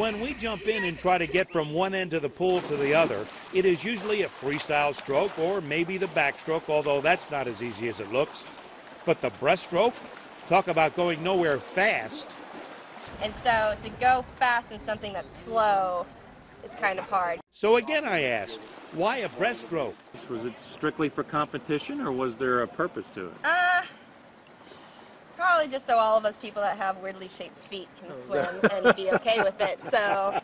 When we jump in and try to get from one end of the pool to the other, it is usually a freestyle stroke or maybe the backstroke, although that's not as easy as it looks. But the breaststroke, talk about going nowhere fast. And so to go fast in something that's slow is kind of hard. So again, I ask, why a breaststroke? Was it strictly for competition or was there a purpose to it? Uh, probably just so all of us people that have weirdly shaped feet can oh, swim and be okay with it. So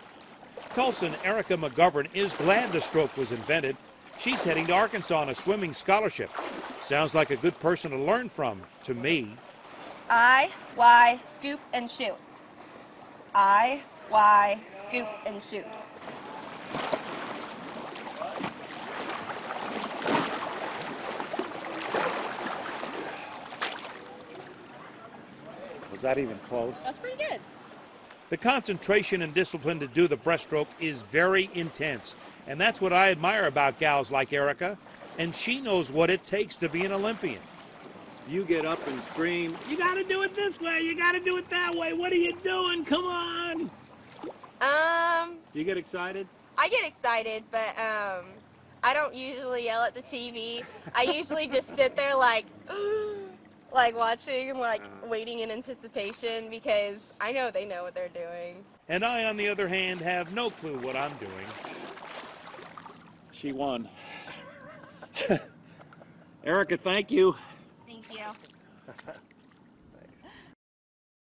Tulsan Erica McGovern is glad the stroke was invented. She's heading to Arkansas on a swimming scholarship. Sounds like a good person to learn from, to me. I, Y, scoop and shoot. I, Y, scoop and shoot. Was that even close? That's pretty good. The concentration and discipline to do the breaststroke is very intense. And that's what I admire about gals like Erica. And she knows what it takes to be an Olympian. You get up and scream, you gotta do it this way, you gotta do it that way, what are you doing? Come on! Um, Do You get excited? I get excited, but um, I don't usually yell at the TV. I usually just sit there like, like watching and like uh. waiting in anticipation because I know they know what they're doing. And I, on the other hand, have no clue what I'm doing. She won. Erica, thank you. Thank you.